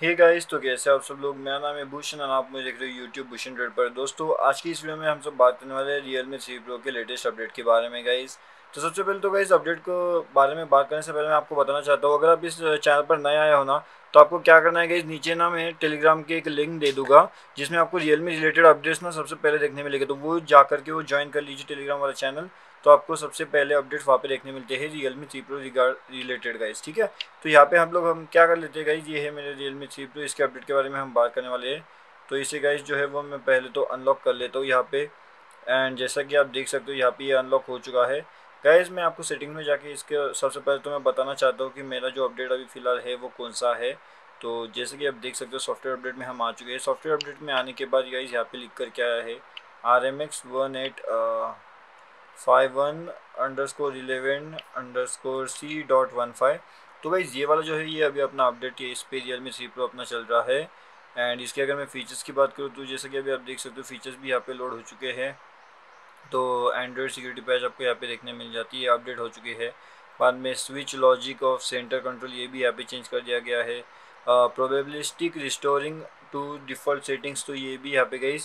Hey guys तो कैसे आप सब लोग? मेरा नाम है भूषण और आप मुझे देख रहे हो यूट्यूब भूषण रेड पर। दोस्तों, आज की इस वीडियो में हम सब बात करने वाले हैं रियल मी थ्री प्रो के लेटेस्ट अपडेट के बारे में गाइस तो सबसे पहले तो गाइस अपडेट को बारे में बात करने से पहले मैं आपको बताना चाहता हूँ, अगर आप इस चैनल पर नए आए हो ना तो आपको क्या करना है गाइस नीचे ना मैं टेलीग्राम के एक लिंक दे दूँगा, जिसमें आपको रियल मी रिलेटेड अपडेट्स ना सबसे पहले देखने मिलेगा। तो वो जा करके वो ज्वाइन कर लीजिए टेलीग्राम वाला चैनल तो आपको सबसे पहले अपडेट वहाँ पे देखने मिलते हैं Realme three Pro related guys ठीक है? तो यहाँ पे हम लोग, हम क्या कर लेते हैं गाइज़ ये है मेरे रियल मी थ्री प्रो इसके अपडेट के बारे में हम बात करने वाले हैं। तो इसे गाइज़ जो है वो मैं पहले तो अनलॉक कर लेता हूँ यहाँ पे। एंड जैसा कि आप देख सकते हो, यहाँ पे ये अनलॉक हो चुका है। गाइज़ मैं आपको सेटिंग में जाके इसके, सबसे पहले तो मैं बताना चाहता हूँ कि मेरा जो अपडेट अभी फ़िलहाल है वो कौन सा है। तो जैसे कि आप देख सकते हो सॉफ्टवेयर अपडेट में हम आ चुके हैं। सॉफ्टवेयर अपडेट में आने के बाद गाइज़ यहाँ पे लिख कर क्या है? R M X one eight five one underscore eleven underscore C dot one five तो भाई, ये वाला जो है, ये अभी अपना अपडेट है इस पर रियल मी सी प्रो अपना चल रहा है। एंड इसके अगर मैं फ़ीचर्स की बात करूँ तो जैसे कि अभी आप देख सकते हो फीचर्स भी यहाँ पे लोड हो चुके हैं। तो एंड्रॉयड सिक्योरिटी पैच आपको यहाँ पे देखने मिल जाती है अपडेट हो चुकी है। बाद में switch logic of centre control ये भी यहाँ पे चेंज कर दिया गया है। Probabilistic restoring to default settings तो ये भी यहाँ पे गई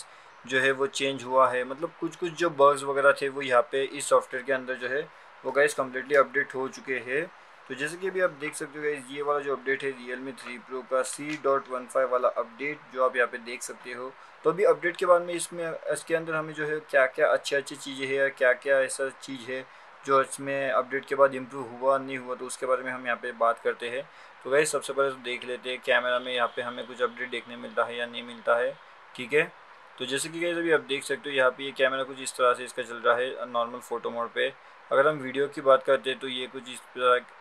जो है वो चेंज हुआ है। मतलब कुछ कुछ जो बग्स वगैरह थे वो यहाँ पे इस सॉफ्टवेयर के अंदर जो है वो गाइस कम्प्लीटली अपडेट हो चुके हैं। तो जैसे कि अभी आप देख सकते हो गाइस ये वाला जो अपडेट है रियल मी थ्री प्रो का सी डॉट वन फाइव वाला अपडेट जो आप यहाँ पे देख सकते हो। तो अभी अपडेट के बाद में इसमें, इसके अंदर हमें जो है क्या क्या अच्छी अच्छी चीज़ें हैं क्या क्या ऐसा चीज़ है जो इसमें अपडेट के बाद इम्प्रूव हुआ, नहीं हुआ तो उसके बारे में हम यहाँ पे बात करते हैं। तो गाइस सबसे पहले तो देख लेते हैं कैमरा में यहाँ पे हमें कुछ अपडेट देखने मिलता है या नहीं मिलता है। ठीक है? तो जैसे कि अभी आप देख सकते हो, यहाँ पे ये कैमरा कुछ इस तरह से इसका चल रहा है नॉर्मल फ़ोटो मोड पे। अगर हम वीडियो की बात करते हैं तो ये कुछ इस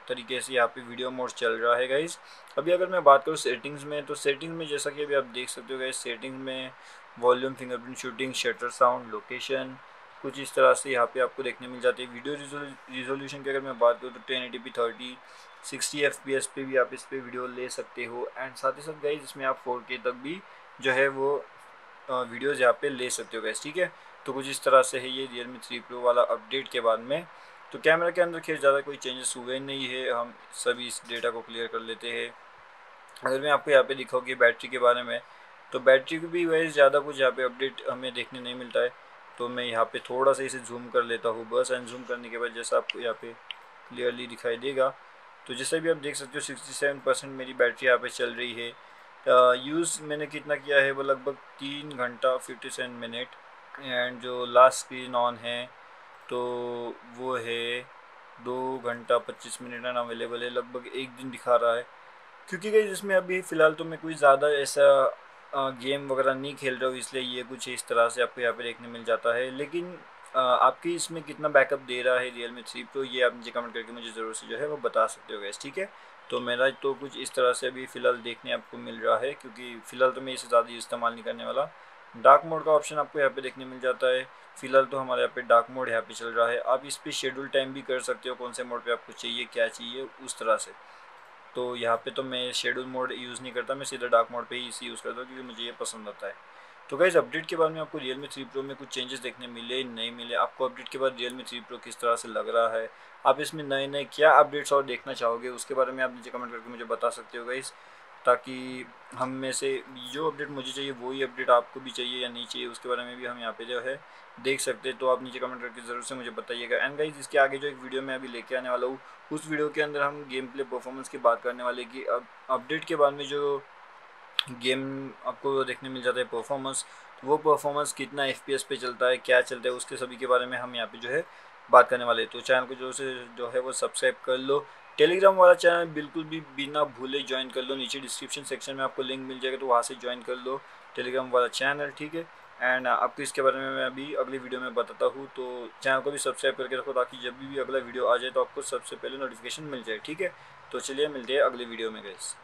तरीके से यहाँ पे वीडियो मोड चल रहा है गाइज़ अभी अगर मैं बात करूँ सेटिंग्स में तो सेटिंग्स में जैसा कि अभी आप देख सकते हो गाइज़ सेटिंग्स में volume fingerprint shooting shutter sound location कुछ इस तरह से यहाँ पे आपको देखने मिल जाती है। वीडियो रिजोल्यूशन की अगर मैं बात करूँ तो ten eighty P thirty sixty F P S पे भी आप इस पर वीडियो ले सकते हो। एंड साथ ही साथ गाइज़ इसमें आप फोर के तक भी जो है वो वीडियोज़ यहाँ पे ले सकते हो गैस ठीक है? तो कुछ इस तरह से है ये रियल मी थ्री प्रो वाला अपडेट के बाद में। तो कैमरा के अंदर खैर ज़्यादा कोई चेंजेस हुए नहीं है। हम सभी इस डेटा को क्लियर कर लेते हैं। अगर मैं आपको यहाँ पे दिखाऊँ कि बैटरी के बारे में तो बैटरी को भी वैसे ज़्यादा कुछ यहाँ पे अपडेट हमें देखने नहीं मिलता है। तो मैं यहाँ पे थोड़ा सा इसे जूम कर लेता हूँ बस एंड जूम करने के बाद जैसा आपको यहाँ पे क्लियरली दिखाई देगा। तो जैसे भी आप देख सकते हो सिक्सटी सेवन परसेंट मेरी बैटरी यहाँ पे चल रही है। यूज़ मैंने कितना किया है, वो लगभग तीन घंटा फिफ्टी सेवन मिनट एंड जो लास्ट स्क्रीन ऑन है तो वो है दो घंटा पच्चीस मिनट एंड अवेलेबल है, लगभग एक दिन दिखा रहा है. क्योंकि गई जिसमें अभी फ़िलहाल तो मैं कोई ज़्यादा ऐसा गेम वगैरह नहीं खेल रहा हूँ, इसलिए ये कुछ इस तरह से आपको यहाँ पे देखने मिल जाता है. लेकिन आपकी इसमें कितना बैकअप दे रहा है रियल मी थ्री प्रो ये आप मुझे कमेंट करके मुझे ज़रूर से जो है वो बता सकते हो गैस ठीक है? तो मेरा तो कुछ इस तरह से अभी फ़िलहाल देखने आपको मिल रहा है, क्योंकि फ़िलहाल तो मैं इसे ज़्यादा इस्तेमाल नहीं करने वाला। डार्क मोड का ऑप्शन आपको यहाँ पे देखने मिल जाता है। फ़िलहाल तो हमारे यहाँ पे डार्क मोड यहाँ पे चल रहा है। आप इस पर शेड्यूल टाइम भी कर सकते हो, कौन से मोड पे आपको चाहिए, क्या चाहिए, उस तरह से। तो यहाँ पे तो मैं शेड्यूल मोड यूज़ नहीं करता, मैं सीधा डार्क मोड पे ही इसे यूज़ करता हूँ, क्योंकि मुझे ये पसंद आता है। तो गाइज़ अपडेट के बाद में आपको रियल मी थ्री प्रो में कुछ चेंजेस देखने मिले, नहीं मिले। आपको अपडेट के बाद रियल मी थ्री प्रो किस तरह से लग रहा है? आप इसमें नए नए क्या अपडेट्स और देखना चाहोगे? उसके बारे में आप नीचे कमेंट करके मुझे बता सकते हो गाइज़ ताकि हम में से जो अपडेट मुझे चाहिए, वही अपडेट आपको भी चाहिए या नहीं चाहिए, उसके बारे में भी हम यहाँ पे जो है देख सकते हैं। तो आप नीचे कमेंट करके ज़रूर से मुझे बताइएगा। एंड गाइज़ इसके आगे जो एक वीडियो मैं अभी लेके आने वाला हूँ, उस वीडियो के अंदर हम गेम प्ले परफॉर्मेंस की बात करने वाले कि अब अपडेट के बाद में जो गेम आपको देखने मिल जाता है परफॉर्मेंस तो वो परफॉर्मेंस कितना एफपीएस पे चलता है, क्या चलता है, उसके सभी के बारे में हम यहाँ पे जो है बात करने वाले तो चैनल को जो से जो है वो सब्सक्राइब कर लो। टेलीग्राम वाला चैनल बिल्कुल भी बिना भूले ज्वाइन कर लो। नीचे डिस्क्रिप्शन सेक्शन में आपको लिंक मिल जाएगा तो वहाँ से ज्वाइन कर लो टेलीग्राम वाला चैनल ठीक है? एंड आपको इसके बारे में मैं अभी अगली वीडियो में बताता हूँ तो चैनल को भी सब्सक्राइब करके रखो, ताकि जब भी अगला वीडियो आ जाए तो आपको सबसे पहले नोटिफिकेशन मिल जाए, ठीक है? तो चलिए मिलते हैं अगले वीडियो में गैस